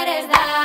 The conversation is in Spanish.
no mo queres dar.